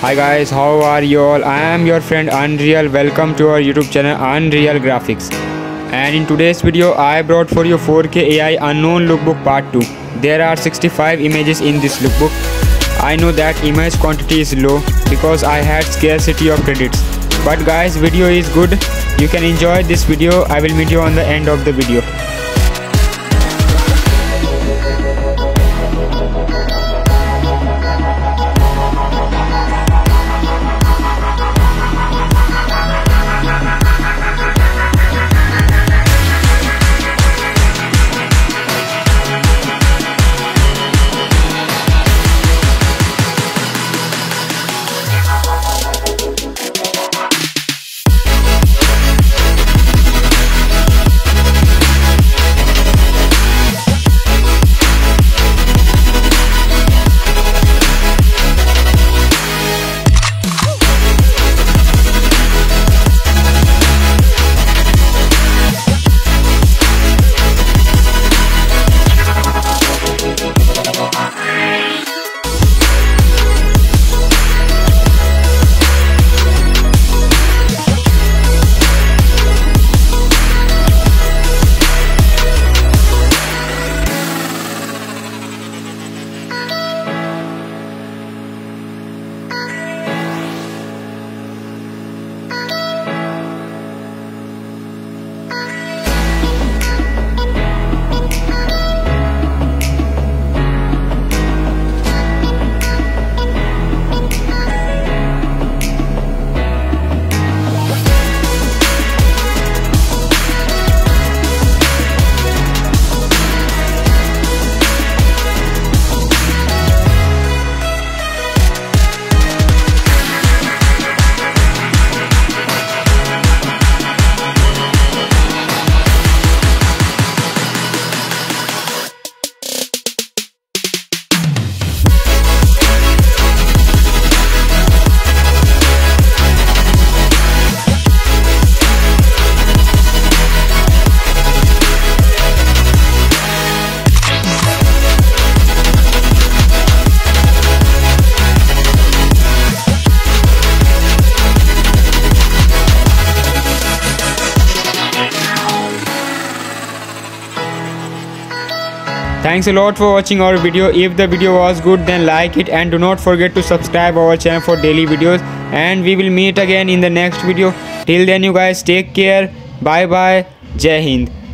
Hi guys, how are you all? I am your friend Unreal. Welcome to our YouTube channel Unreal Grafix. And in today's video, I brought for you 4K AI Unknown Lookbook Part 2. There are 65 images in this lookbook. I know that image quantity is low because I had scarcity of credits. But guys, video is good. You can enjoy this video. I will meet you on the end of the video. Thanks a lot for watching our video. If the video was good then like it and do not forget to subscribe our channel for daily videos and we will meet again in the next video. Till then you guys take care. Bye bye. Jai Hind.